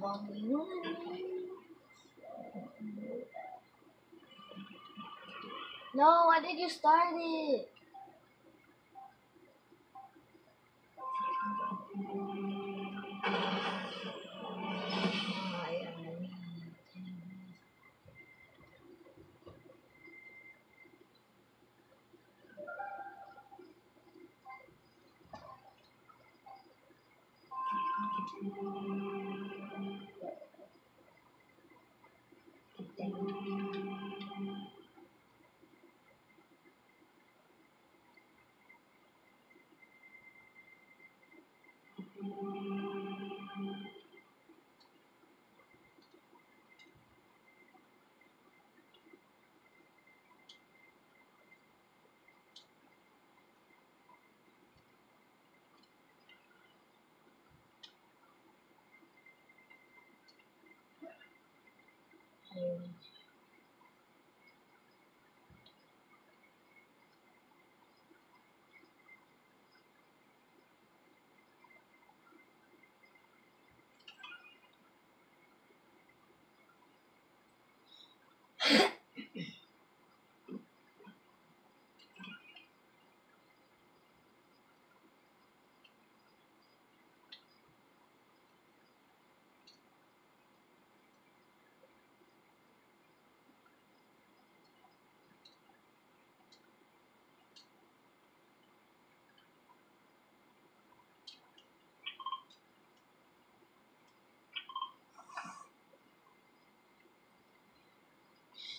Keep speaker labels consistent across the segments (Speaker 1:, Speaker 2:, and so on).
Speaker 1: No, why did you start it? Woo!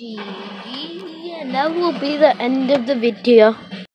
Speaker 2: and that will be the end of the video.